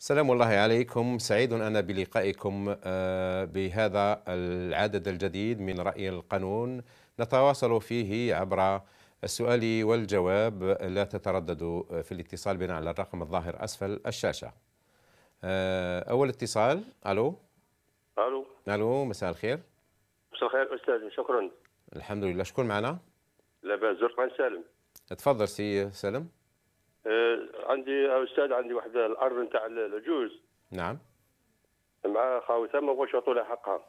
سلام الله عليكم. سعيد أنا بلقائكم آه، بهذا العدد الجديد من رأي القانون نتواصل فيه عبر السؤال والجواب. لا تترددوا في الاتصال بنا على الرقم الظاهر أسفل الشاشة. آه، أول اتصال. ألو؟ ألو. ألو مساء الخير. مساء الخير أستاذ شكرا. الحمد لله. شكون معنا؟ لاباس زرقان سالم. تفضل سي سلم آه عندي أستاذ عندي واحد الأرض نتاع العجوز نعم. مع خاوتها ما بغاوش يعطوا لها حقها؟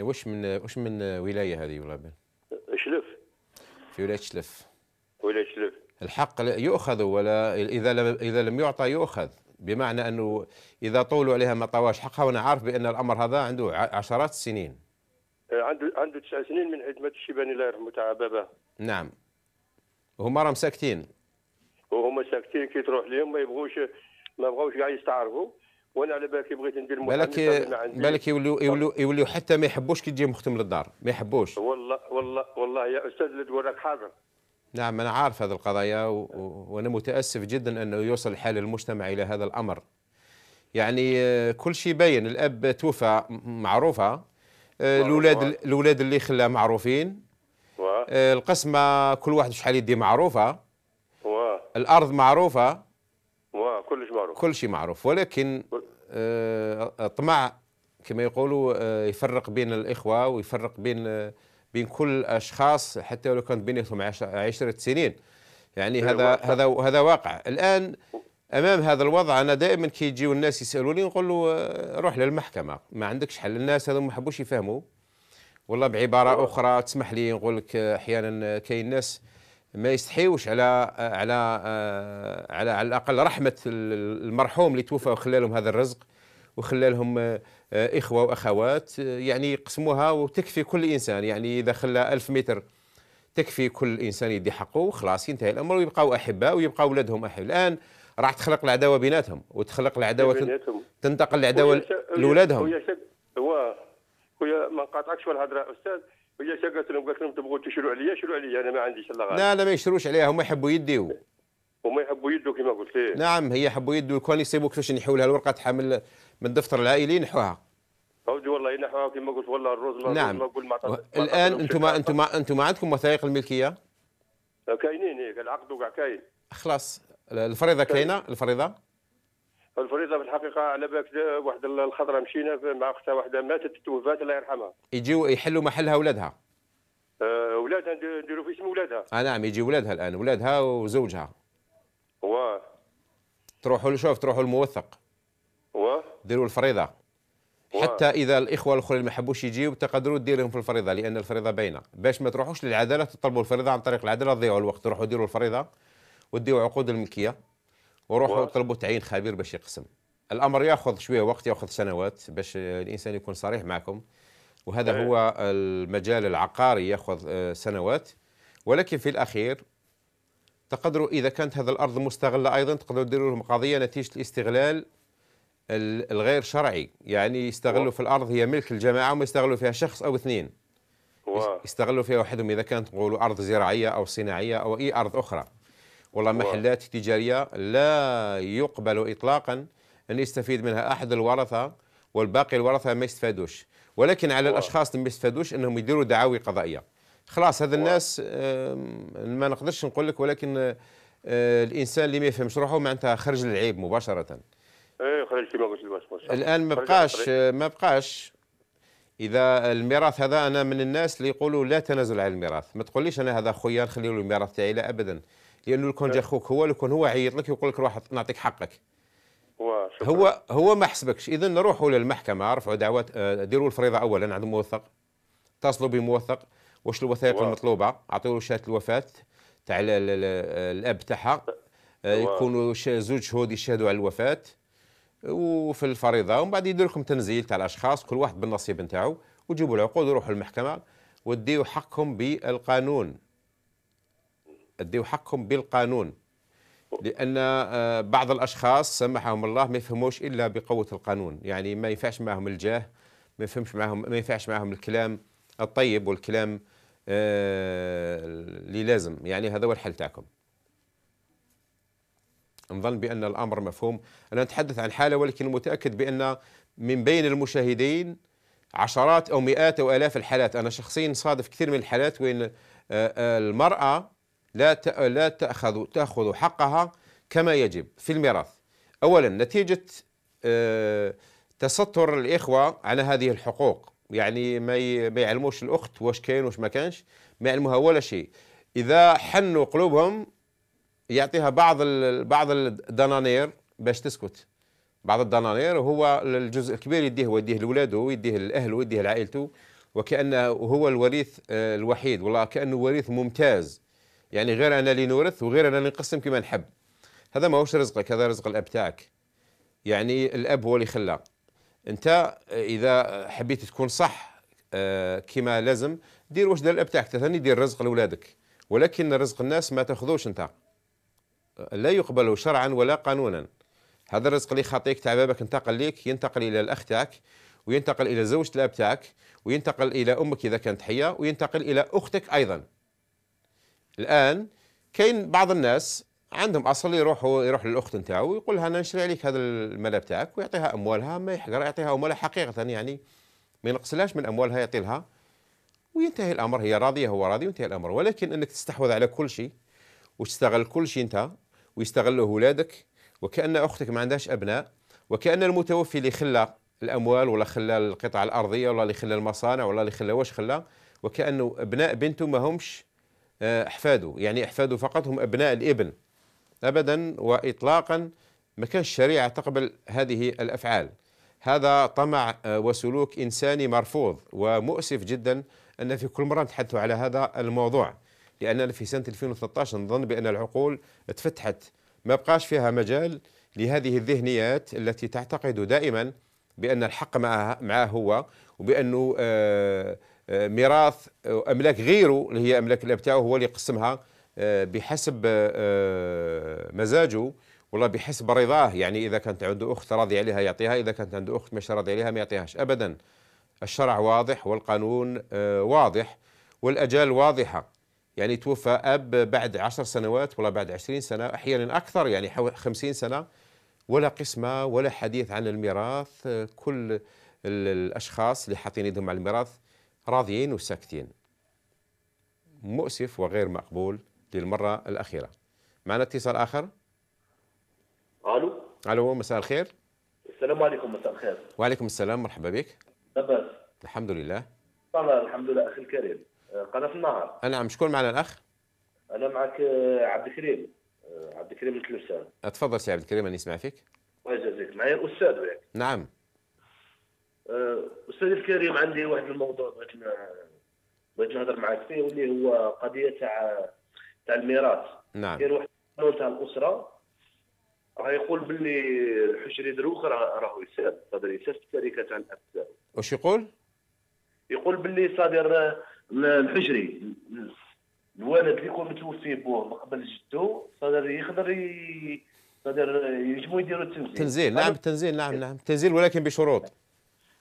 وش من وش من ولاية هذه ولا بين شلف. في ولاية شلف. ولا شلف. الحق يؤخذ ولا إذا لم إذا لم يعطى يؤخذ. بمعنى أنه إذا طولوا عليها ما طواش حقها وأنا عارف بأن الأمر هذا عنده عشرات السنين. آه عنده عنده تسع سنين من عيد مات الشيباني الله يرحمه تاع باباه نعم. وهم راهم ساكتين وهما ساكتين كي تروح لهم ما يبغوش ما بغاوش كاع يستعرفوا وأنا على بالك بغيت ندير بالك. بالك يولوا يولوا يولوا حتى ما يحبوش كي تجي مختم للدار. ما يحبوش. والله والله والله يا أستاذ اللي تقول حاضر. نعم أنا عارف هذه القضايا و... وأنا متأسف جدا أنه يوصل حال المجتمع إلى هذا الأمر. يعني آه، كل شيء باين. الأب توفى م- معروفة. آه، الأولاد. الأولاد اللي خلاه معروفين. آه، القسمة كل واحد شحال يدي معروفة. الأرض معروفة؟ كلش معروف. كل شيء معروف ولكن آه، الطمع كما يقولوا آه، يفرق بين الإخوة ويفرق بين آه، بين كل الاشخاص حتى ولو كانت بيناتهم عش- عشرة سنين. يعني هذا. هذا هذا واقع. الآن أمام هذا الوضع أنا دائما كي يجيو الناس يسألوني نقول له آه، روح للمحكمة. ما عندكش حل. الناس هذو ما حبوش يفهموا. والله بعبارة أخرى تسمح لي نقول لك آه، أحيانا كاين ناس ما يستحيوش على على على على الأقل رحمة المرحوم اللي توفى وخلى لهم هذا الرزق وخلى لهم إخوة وأخوات يعني يقسموها وتكفي كل إنسان. يعني إذا خلى ألف متر تكفي كل إنسان يدي حقه وخلاص ينتهي الأمر ويبقاو أحباء ويبقى اولادهم احباء الآن راح تخلق العداوة بيناتهم وتخلق العداوة بيناتهم. تنتقل العداوة ويا شا- ويا- لاولادهم ويا شا- هو ويا ما نقاطعكش في الهضره أستاذ شا قالت لهم قالت لهم تبغوا تشروا عليا شروا عليا أنا ما عنديش إلا غير لا لا ما يشروش عليها هم يحبوا يديو. وما يحبوا يدوا كما قلت ليه نعم هي حبوا يدوا كون يصيبوا كيفاش نحوا لها الورقة حامل من الدفتر العائلي نحوها عودي والله ينحوها كما قلت والله الرز ما نعم. نقول ما ما الآن أنتم. أنتم أنتم عندكم وثائق الملكية؟ كاينين هيك العقد وكاع كاين. خلاص الفريضة كاينة؟ الفريضة؟ الفريضة في الحقيقة على بالك واحد الخضرة مشينا مع أختها واحدة ماتت توفات الله يرحمها. يجيو يحلوا محلها اولادها آه، اولادها ندير- نديروا في اسم اولادها آه نعم يجي اولادها الآن اولادها وزوجها. و؟ تروحوا شوف تروحوا الموثق و؟ ديروا الفريضة. و- حتى إذا الإخوة الأخرين ما حبوش يجيو تقدروا ديرهم في الفريضة لأن الفريضة باينة. باش ما تروحوش للعدالة تطلبوا الفريضة عن طريق العدالة تضيعوا الوقت. تروحوا ديروا الفريضة وديوا عقود الملكية. وروحوا و- طلبوا تعيين خبير باش يقسم. الأمر ياخذ شوية وقت ياخذ سنوات باش الإنسان يكون صريح معكم. وهذا إيه. هو المجال العقاري ياخذ آه، سنوات. ولكن في الأخير تقدروا إذا كانت هذه الأرض مستغلة أيضا تقدروا ديروا لهم قضية نتيجة الاستغلال ال- الغير شرعي. يعني يستغلوا في الأرض هي ملك الجماعة وما يستغلوا فيها شخص أو اثنين. يستغلوا فيها وحدهم إذا كانت نقولوا أرض زراعية أو صناعية أو أي أرض أخرى. والله محلات تجارية لا يقبل اطلاقا أن يستفيد منها أحد الورثة والباقي الورثة ما يستفادوش. ولكن على الأشخاص اللي ما يستفادوش أنهم يديروا دعاوي قضائية. خلاص هذا الناس ما نقدرش نقول لك ولكن آه، الإنسان اللي ما يفهمش روحه معناتها خرج للعيب مباشرة. إيه خرج كما قلت لك بس الآن ما بقاش. ما بقاش. إذا الميراث هذا أنا من الناس اللي يقولوا لا تنازل على الميراث. ما تقوليش أنا هذا خويا نخلي له الميراث تاعي. لا ابدا. لأنه لو كان جا خوك هو لو كان هو عيط لك يقول لك روح نعطيك حقك. هو هو ما حسبكش اذا نروحوا للمحكمة رفعوا دعوات آه، ديروا الفريضة اولا عند موثق اتصلوا بموثق واش الوثائق. المطلوبة. اعطوا له شهادة الوفاة تاع ال- ال- ال- الأب تاعها. آه،. يكونوا زوج شهود يشهدوا على الوفاة. وفي الفريضة ومن بعد يدير لكم تنزيل تاع الأشخاص كل واحد بالنصيب نتاعو. وتجيبوا العقود وروحوا للمحكمة وديوا حقكم بالقانون. اديوا حقكم بالقانون. لأن آه، بعض الأشخاص سمحهم الله ما يفهموش إلا بقوة القانون. يعني ما ينفعش معهم الجاه ما يفهمش معهم ما ينفعش معهم الكلام الطيب والكلام آه، اللي لازم. يعني هذا هو الحل تاعكم. نظن بأن الأمر مفهوم. أنا أتحدث عن حالة ولكن متأكد بأن من بين المشاهدين عشرات أو مئات أو آلاف الحالات. أنا شخصيا صادف كثير من الحالات وين آه، المرأة لا لا تأخذ تأخذ حقها كما يجب في الميراث. أولا نتيجة آه، تستر الإخوة على هذه الحقوق. يعني ما ما يعلموش الأخت واش كاين واش ما كانش ما يعلموها ولا شيء. إذا حنوا قلوبهم يعطيها بعض بعض الدنانير باش تسكت. بعض الدنانير وهو الجزء الكبير يديه ويديه لاولاده ويديه لأهله ويديه لعائلته وكأنه هو الوريث آه، الوحيد والله كأنه وريث ممتاز. يعني غير أنا اللي نورث وغير أنا اللي نقسم كما نحب. هذا ما هوش رزقك هذا رزق الأب تاعك. يعني الأب هو اللي خلاه أنت إذا حبيت تكون صح آه، كما لازم دير واش دار الأب تاعك. ثاني دير رزق لاولادك ولكن رزق الناس ما تأخذوش أنت. لا يقبل شرعا ولا قانونا. هذا الرزق اللي خاطيك تاع بابك انتقل ليك ينتقل إلى الأخ تاعك وينتقل إلى زوجة الأب تاعك وينتقل إلى أمك إذا كانت حية وينتقل إلى أختك أيضا. الآن كاين بعض الناس عندهم أصل يروحوا يروح للأخت نتاعو ويقول لها أنا نشري عليك هذا المال تاعك ويعطيها أموالها ما يحقر يعطيها أموالها حقيقة يعني ما ينقصلهاش من أموالها يعطي لها. وينتهي الأمر هي راضية هو راضي وينتهي الأمر. ولكن إنك تستحوذ على كل شيء وتستغل كل شيء أنت ويستغله أولادك وكأن أختك ما عندهاش أبناء وكأن المتوفي اللي خلى الأموال ولا خلى القطع الأرضية ولا اللي خلى المصانع ولا اللي خلى واش خلى؟ وكأنه أبناء بنته ما همش آه، إحفاده. يعني إحفاده فقط هم أبناء الإبن. ابدا واطلاقا ما كانش الشريعة تقبل هذه الأفعال. هذا طمع آه، وسلوك إنساني مرفوض ومؤسف جدا أن في كل مرة نتحدث على هذا الموضوع. لاننا في سنة 2013 نظن بأن العقول تفتحت ما بقاش فيها مجال لهذه الذهنيات التي تعتقد دائما بأن الحق معه معه هو وبأنه آه، آه، ميراث أملاك غيره اللي هي أملاك الأب تاعو هو اللي يقسمها آه، بحسب مزاجه والله بحسب رضاه. يعني إذا كانت عنده أخت راضي عليها يعطيها إذا كانت عنده أخت مش راضي عليها ما يعطيهاش ابدا. الشرع واضح والقانون واضح والأجال واضحة. يعني توفى أب بعد عشر سنوات ولا بعد عشرين سنة أحيانا أكثر يعني حوالي خمسين سنة. ولا قسمة ولا حديث عن الميراث كل الأشخاص اللي حاطين يدهم على الميراث راضيين وساكتين. مؤسف وغير مقبول للمرة الأخيرة. معنا اتصال آخر؟ ألو؟ ألو مساء الخير. السلام عليكم مساء الخير. وعليكم السلام مرحبا بك. لاباس الحمد لله. طبعا الحمد لله أخي الكريم. قناة النهار. نعم شكون معنا الأخ؟ أنا معك آه، عبد الكريم. آه، عبد الكريم من تلفزان اتفضل سي عبد الكريم اني اسمع فيك. الله يجازيك. معايا الأستاذ وياك نعم. آه، استاذي الكريم عندي واحد الموضوع بغيت بغيت نهضر معك فيه واللي هو قضية تاع تاع الميراث. نعم. كاين واحد القانون تاع الأسرة راه يقول باللي الحجري دروخ راه يساب. صدر يساب التركه تاع الأب واش يقول؟ يقول باللي صادر الحجري الولد اللي يكون متوفي بوه قبل جدو صدر يقدر صدر يجمو يديروا التنزيل. تنزيل. نعم التنزيل نعم نعم. تنزيل ولكن بشروط.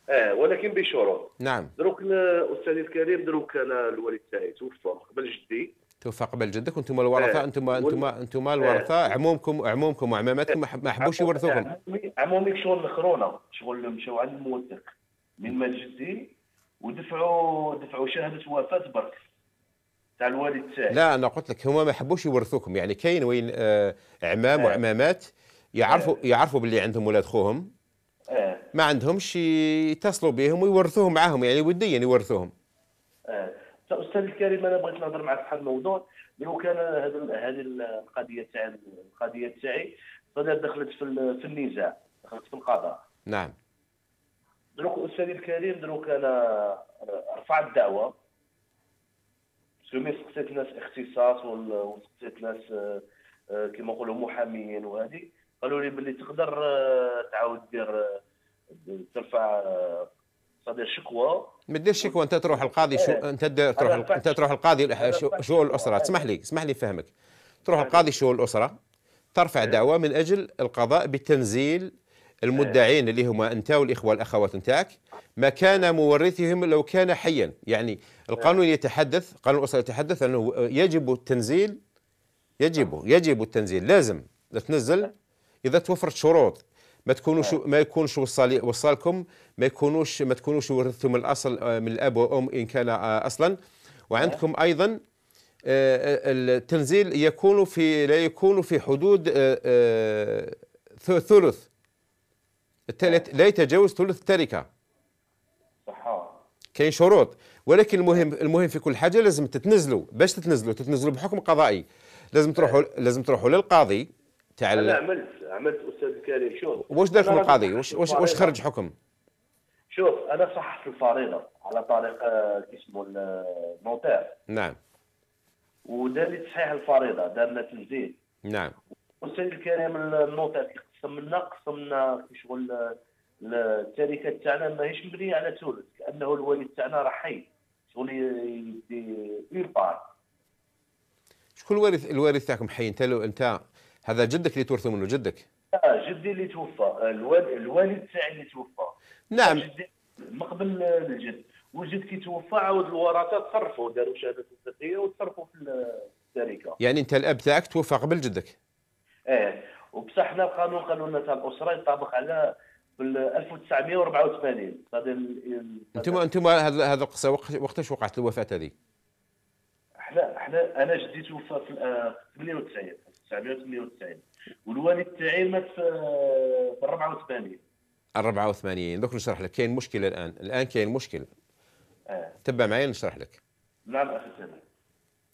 آه ولكن بشروط نعم. دروك أستاذي الكريم دروك أنا الوالد تاعي توفى قبل جدي. توفى قبل جدك وأنتم الورثة أنتم أنتم أنتم الورثة عمومكم عمومكم وعماماتكم ما حبوش يورثوكم عمومي شغل مخرونه شغل مشاو عند الموثق من مال جدي ودفعوا دفعوا شهادة وفاة برك تاع الوالد تاعي. لا أنا قلت لك هما ما يحبوش يورثوكم. يعني كاين وين آه اعمام آه. وعمامات يعرفوا آه. يعرفوا باللي عندهم ولاد خوهم. آه. ما عندهمش يتصلوا بهم ويورثوهم معاهم يعني وديا يورثوهم. آه أستاذ الكريم أنا بغيت نهضر معك في هذا الموضوع. لو كان هذه القضية تاع القضية تاعي. دخلت في في النزاع دخلت في القضاء. نعم. دروك استاذي الكريم دروك أنا رفعت دعوه سمي سقسيت ناس اختصاص وسقسيت ناس آه، آه، كما نقولوا محاميين وهذه. قالوا لي باللي تقدر آه، تعاود دير ترفع صدر شكوى. ما ديرش شكوى أنت تروح القاضي شو أنت تروح أنت تروح القاضي شؤون الأسرة؟ اسمح لي اسمح لي فهمك. تروح القاضي شؤون الأسرة؟ ترفع دعوة من أجل القضاء بتنزيل المدعين اللي هما أنت والإخوة والاخوات نتاعك مكان مورثهم لو كان حيا. يعني القانون يتحدث قانون الأسرة يتحدث أنه يجب التنزيل يجب يجب التنزيل. لازم تنزل إذا توفرت شروط. ما تكونوش ما يكونش وصل وصلكم ما يكونوش ما تكونوش ورثتم الأصل آه، من الأب والأم إن كان آه، أصلا. وعندكم أيضا آه، التنزيل يكون في لا يكون في حدود ثلث. لا يتجاوز ثلث التركة. صح كاين شروط. ولكن المهم المهم في كل حاجة لازم تتنزلوا. باش تتنزلوا تتنزلوا بحكم قضائي. لازم تروحوا لازم تروحوا للقاضي. تاع أنا عملت عملت أستاذ كريم شوف. واش دار القاضي؟ واش واش خرج حكم؟ شوف أنا صححت الفريضة على طريق آه، اسمه النوتير نعم. ودار لي تصحيح الفريضة دار لنا تنزيل. نعم. أستاذ الكريم النوتير قسم لنا قسم لنا في شغل التركه تاعنا ماهيش مبنية على ثلث كانه الوالد تاعنا راه حي. شغل يدي اون بار. شكون الوارث الوارث تاعكم حي؟ أنت لو أنت هذا جدك اللي تورثه منه جدك. آه جدي اللي توفى. الوالد الوالد تاعي اللي توفى. نعم. من قبل الجد. وجد كي توفى عاود الورثة تصرفوا داروا شهادة التركيه وتصرفوا في التركه يعني انت الاب تاعك توفى قبل جدك. آه وبصح حنا القانون قانون تاع الأسرة يطابق على في 1984 أنتم أنتم هذا هذا القصة وقتاش وقعت الوفاة هذه؟ إحنا إحنا أنا جدي توفى في 98 1998 والوالد تاعي مات في 84 84 دوك نشرح لك. كاين مشكله الآن. الآن كاين مشكل. آه. تبع معي نشرح لك. نعم أخي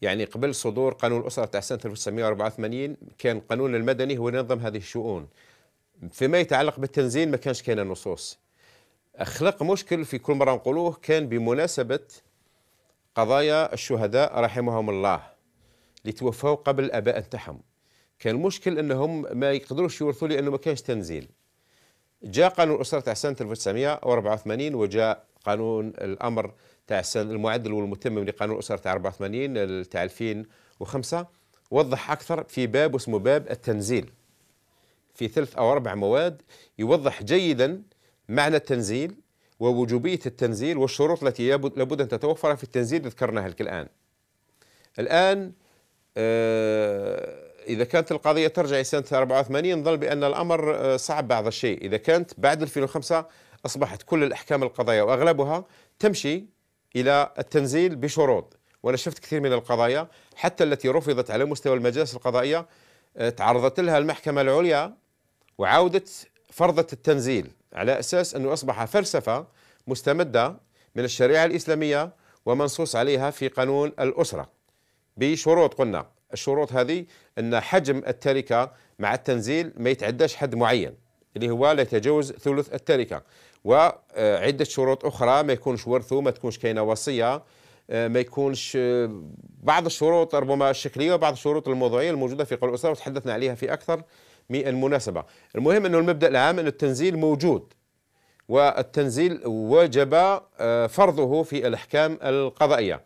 يعني قبل صدور قانون الأسرة تاع سنة 1984 كان القانون المدني هو ينظم هذه الشؤون. فيما يتعلق بالتنزيل ما كانش كاين النصوص. خلق مشكل في كل مرة نقولوه كان بمناسبة قضايا الشهداء رحمهم الله اللي توفوا قبل الاباء نتاعهم كان المشكل إنهم ما يقدروش يورثوا لأنه ما كانش تنزيل جاء قانون الأسرة تاع سنة 1984 وجاء قانون الأمر تاع المعدل والمتمم لقانون الأسرة تاع 84 تاع 2005 وضح أكثر في باب اسمه باب التنزيل في ثلاث أو أربع مواد يوضح جيدا معنى التنزيل ووجوبية التنزيل والشروط التي لابد أن تتوفر في التنزيل ذكرناها لك الآن. الآن آه إذا كانت القضية ترجع إلى سنة 84 ظل بأن الأمر آه، صعب بعض الشيء. إذا كانت بعد 2005 أصبحت كل الأحكام القضائية وأغلبها تمشي إلى التنزيل بشروط. وأنا شفت كثير من القضايا حتى التي رفضت على مستوى المجالس القضائية آه، تعرضت لها المحكمة العليا وعودت فرضت التنزيل على أساس أنه أصبح فلسفة مستمدة من الشريعة الإسلامية ومنصوص عليها في قانون الأسرة. بشروط قلنا. الشروط هذه أن حجم التركة مع التنزيل ما يتعداش حد معين اللي هو لا يتجاوز ثلث التركة. وعدة شروط أخرى ما يكونش ورثه ما تكونش كاينة وصية ما يكونش بعض الشروط ربما الشكلية وبعض الشروط الموضوعية الموجودة في قانون الأسرة وتحدثنا عليها في أكثر من المناسبة. المهم أنه المبدأ العام أن التنزيل موجود والتنزيل وجب آه، فرضه في الأحكام القضائية.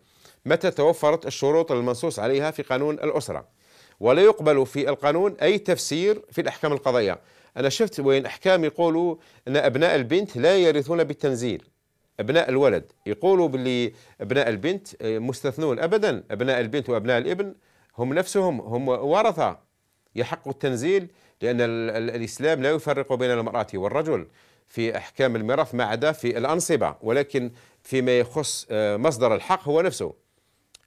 متى توفرت الشروط المنصوص عليها في قانون الأسرة. ولا يقبل في القانون أي تفسير في الأحكام القضائية أنا شفت وين أحكام يقولوا أن أبناء البنت لا يرثون بالتنزيل. أبناء الولد يقولوا باللي أبناء البنت آه، مستثنون أبدا. أبناء البنت وأبناء الابن هم نفسهم هم ورثة. يحق التنزيل لأن الإسلام لا يفرق بين المرأة والرجل. في أحكام الميراث ما عدا في الأنصبة. ولكن فيما يخص آه، مصدر الحق هو نفسه.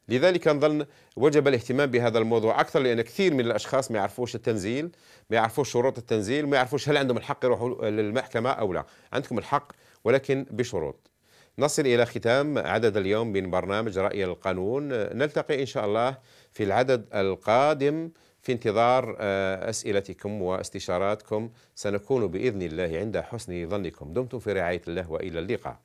لذلك نظن وجب الاهتمام بهذا الموضوع أكثر لأن كثير من الأشخاص ما يعرفوش التنزيل ما يعرفوش شروط التنزيل ما يعرفوش هل عندهم الحق يروحوا للمحكمة أو لا. عندكم الحق ولكن بشروط. نصل إلى ختام عدد اليوم من برنامج رأي القانون. نلتقي إن شاء الله في العدد القادم في انتظار آه، أسئلتكم واستشاراتكم. سنكون بإذن الله عند حسن ظنكم. دمتم في رعاية الله وإلى اللقاء.